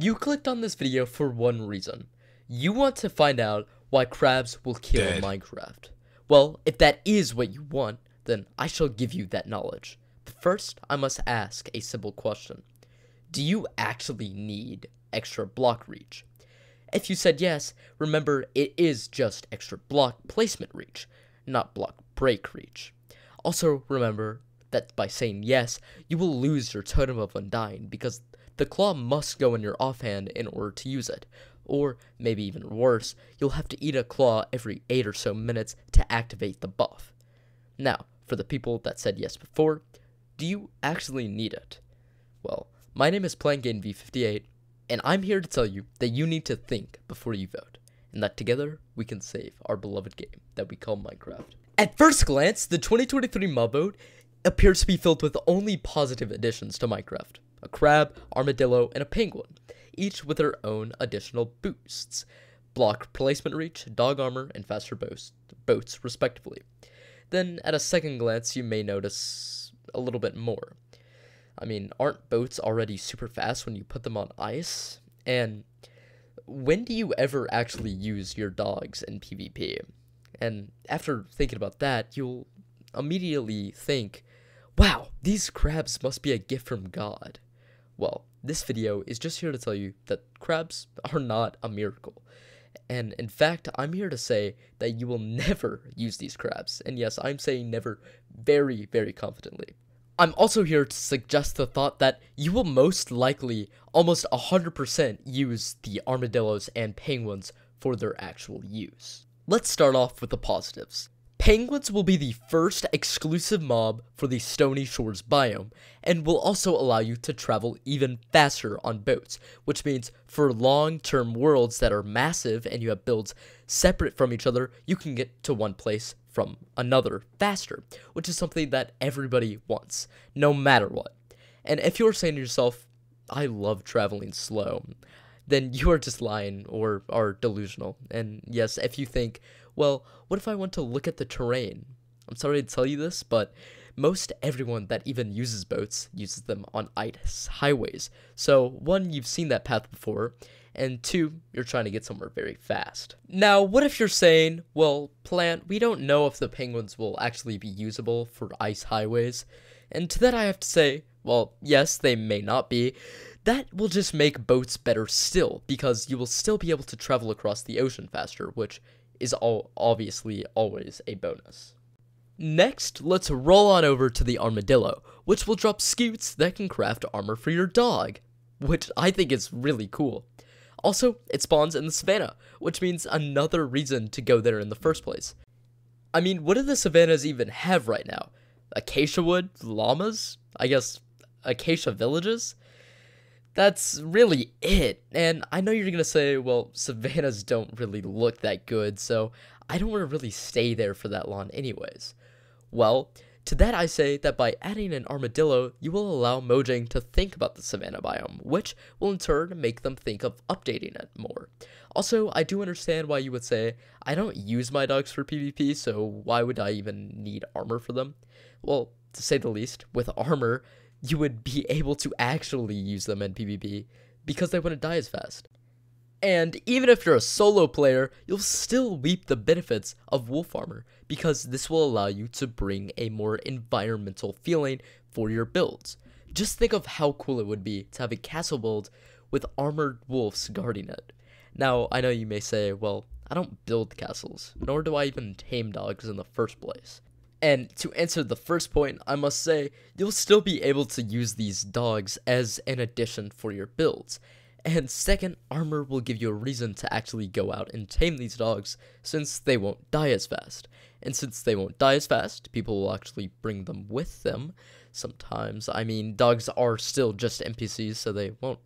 You clicked on this video for one reason. You want to find out why crabs will kill Dead. Minecraft. Well, if that is what you want, then I shall give you that knowledge. But first, I must ask a simple question. Do you actually need extra block reach? If you said yes, remember it is just extra block placement reach, not block break reach. Also, remember that by saying yes, you will lose your totem of undying because the claw must go in your offhand in order to use it. Or, maybe even worse, you'll have to eat a claw every 8 or so minutes to activate the buff. Now, for the people that said yes before, do you actually need it? Well, my name is PlantGang V58, and I'm here to tell you that you need to think before you vote, and that together we can save our beloved game that we call Minecraft. At first glance, the 2023 mob vote appears to be filled with only positive additions to Minecraft a crab, armadillo, and a penguin, each with their own additional boosts block placement reach, dog armor, and faster boats, boats respectively. Then, at a second glance, you may notice a little bit more. I mean, aren't boats already super fast when you put them on ice? And when do you ever actually use your dogs in PvP? And after thinking about that, you'll immediately think, wow, these crabs must be a gift from God. Well, this video is just here to tell you that crabs are not a miracle. And in fact, I'm here to say that you will never use these crabs. And yes, I'm saying never very, very confidently. I'm also here to suggest the thought that you will most likely, almost 100%, use the armadillos and penguins for their actual use. Let's start off with the positives. Penguins will be the first exclusive mob for the Stony Shores biome, and will also allow you to travel even faster on boats, which means for long term worlds that are massive and you have builds separate from each other, you can get to one place from another faster, which is something that everybody wants, no matter what. And if you're saying to yourself, I love traveling slow, then you are just lying or are delusional. And yes, if you think, well, what if I want to look at the terrain? I'm sorry to tell you this, but most everyone that even uses boats uses them on ice highways. So, one, you've seen that path before, and two, you're trying to get somewhere very fast. Now, what if you're saying, well, Plant, we don't know if the penguins will actually be usable for ice highways? And to that, I have to say, well, yes, they may not be. That will just make boats better still, because you will still be able to travel across the ocean faster, which is all obviously always a bonus. Next, let's roll on over to the armadillo, which will drop scutes that can craft armor for your dog, which I think is really cool. Also, it spawns in the savannah, which means another reason to go there in the first place. I mean, what do the savannas even have right now? Acacia wood? Llamas? I guess acacia villages? That's really it. And I know you're gonna say, well, savannas don't really look that good, so I don't want to really stay there for that long, anyways. Well, to that I say that by adding an armadillo, you will allow Mojang to think about the savanna biome, which will in turn make them think of updating it more. Also, I do understand why you would say, I don't use my dogs for PvP, so why would I even need armor for them? Well, to say the least, with armor, you would be able to actually use them in PvP because they wouldn't die as fast. And even if you're a solo player, you'll still reap the benefits of Wolf Armor because this will allow you to bring a more environmental feeling for your builds. Just think of how cool it would be to have a castle build with armored wolves guarding it. Now, I know you may say, well, I don't build castles, nor do I even tame dogs in the first place. And to answer the first point, I must say, you'll still be able to use these dogs as an addition for your builds. And second, armor will give you a reason to actually go out and tame these dogs, since they won't die as fast. And since they won't die as fast, people will actually bring them with them sometimes. I mean, dogs are still just NPCs, so they won't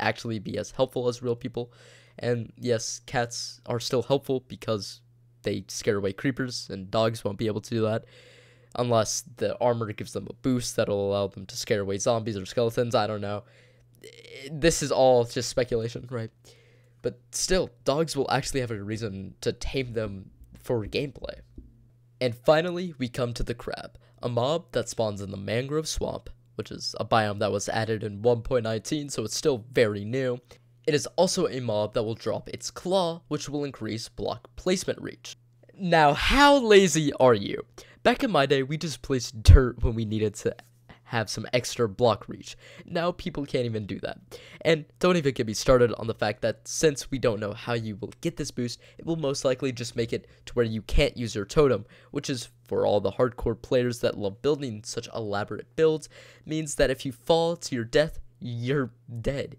actually be as helpful as real people. And yes, cats are still helpful because they scare away creepers, and dogs won't be able to do that. Unless the armor gives them a boost that'll allow them to scare away zombies or skeletons, I don't know this is all just speculation, right? But still, dogs will actually have a reason to tame them for gameplay. And finally, we come to the crab, a mob that spawns in the mangrove swamp, which is a biome that was added in 1.19, so it's still very new. It is also a mob that will drop its claw, which will increase block placement reach. Now, how lazy are you? Back in my day, we just placed dirt when we needed to have some extra block reach. Now people can't even do that. And don't even get me started on the fact that since we don't know how you will get this boost, it will most likely just make it to where you can't use your totem, which is for all the hardcore players that love building such elaborate builds, means that if you fall to your death, you're dead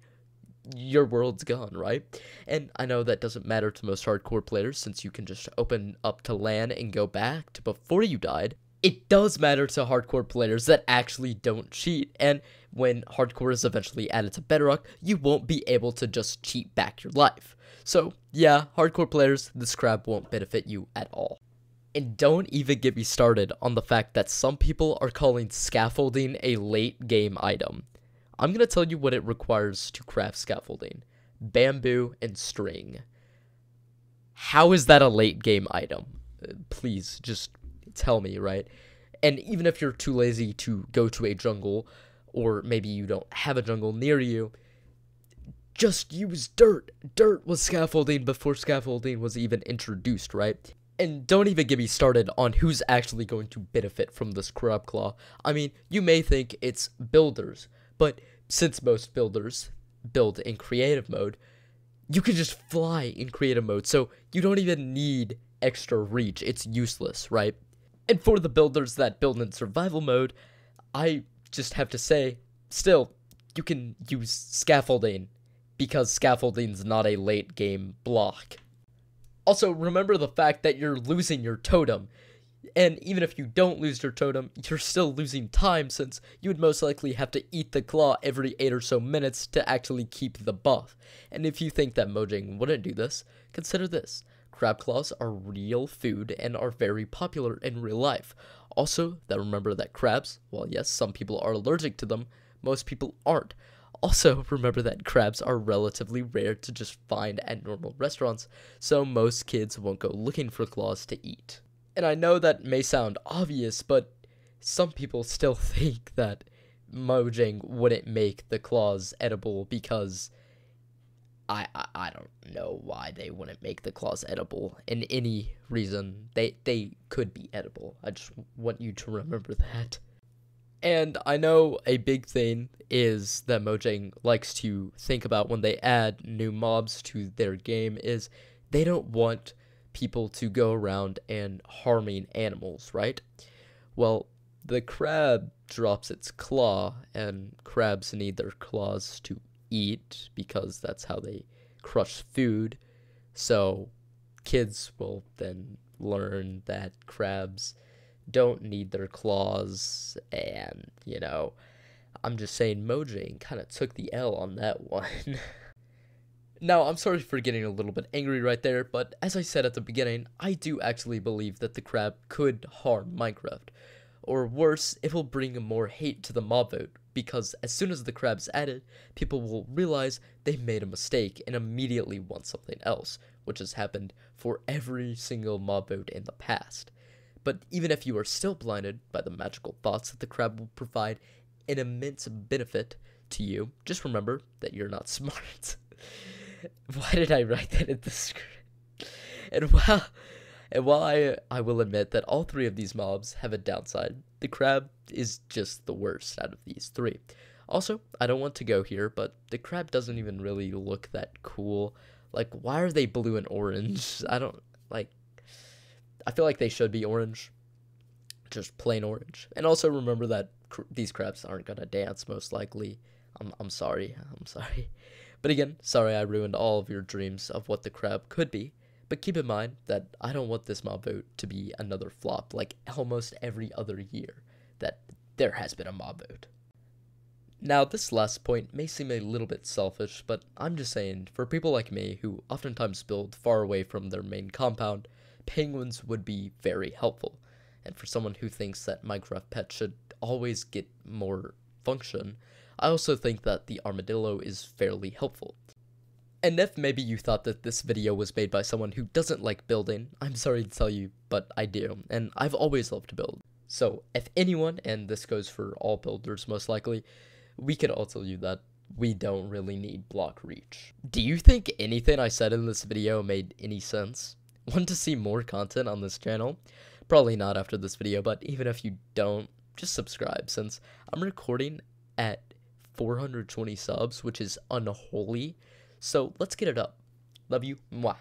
your world's gone, right? And I know that doesn't matter to most hardcore players since you can just open up to LAN and go back to before you died it does matter to hardcore players that actually don't cheat. And when hardcore is eventually added to Bedrock, you won't be able to just cheat back your life. So, yeah, hardcore players, this crab won't benefit you at all. And don't even get me started on the fact that some people are calling scaffolding a late game item. I'm gonna tell you what it requires to craft scaffolding bamboo and string. How is that a late game item? Uh, please, just tell me, right? And even if you're too lazy to go to a jungle, or maybe you don't have a jungle near you, just use dirt. Dirt was scaffolding before scaffolding was even introduced, right? And don't even get me started on who's actually going to benefit from this crab claw. I mean, you may think it's builders, but since most builders build in creative mode, you can just fly in creative mode, so you don't even need extra reach. It's useless, right? And for the builders that build in survival mode, I just have to say, still, you can use scaffolding because scaffolding's not a late game block. Also, remember the fact that you're losing your totem. And even if you don't lose your totem, you're still losing time since you would most likely have to eat the claw every 8 or so minutes to actually keep the buff. And if you think that Mojang wouldn't do this, consider this. Crab claws are real food and are very popular in real life. Also, that remember that crabs, while yes, some people are allergic to them, most people aren't. Also, remember that crabs are relatively rare to just find at normal restaurants, so most kids won't go looking for claws to eat. And I know that may sound obvious, but some people still think that Mojang wouldn't make the claws edible because I, I, I don't know why they wouldn't make the claws edible in any reason. They they could be edible. I just want you to remember that. And I know a big thing is that Mojang likes to think about when they add new mobs to their game is they don't want people to go around and harming animals, right? Well, the crab drops its claw and crabs need their claws to eat because that's how they crush food. So kids will then learn that crabs don't need their claws and, you know, I'm just saying Mojang kind of took the L on that one. Now, I'm sorry for getting a little bit angry right there, but as I said at the beginning, I do actually believe that the crab could harm Minecraft. Or worse, it will bring more hate to the mob vote, because as soon as the crab's added, people will realize they made a mistake and immediately want something else, which has happened for every single mob vote in the past. But even if you are still blinded by the magical thoughts that the crab will provide an immense benefit to you, just remember that you're not smart. Why did I write that in the script? And while and while I, I will admit that all three of these mobs have a downside, the crab is just the worst out of these three. Also, I don't want to go here, but the crab doesn't even really look that cool. Like, why are they blue and orange? I don't, like, I feel like they should be orange. Just plain orange. And also remember that cr- these crabs aren't gonna dance, most likely. I'm, I'm sorry. I'm sorry. But again, sorry I ruined all of your dreams of what the crab could be. But keep in mind that I don't want this mob vote to be another flop like almost every other year that there has been a mob vote. Now, this last point may seem a little bit selfish, but I'm just saying, for people like me who oftentimes build far away from their main compound, penguins would be very helpful. And for someone who thinks that Minecraft pets should always get more function, I also think that the armadillo is fairly helpful. And if maybe you thought that this video was made by someone who doesn't like building, I'm sorry to tell you, but I do, and I've always loved to build. So if anyone, and this goes for all builders most likely, we can all tell you that we don't really need block reach. Do you think anything I said in this video made any sense? Want to see more content on this channel? Probably not after this video, but even if you don't, just subscribe since I'm recording at 420 subs, which is unholy. So let's get it up. Love you. Mwah.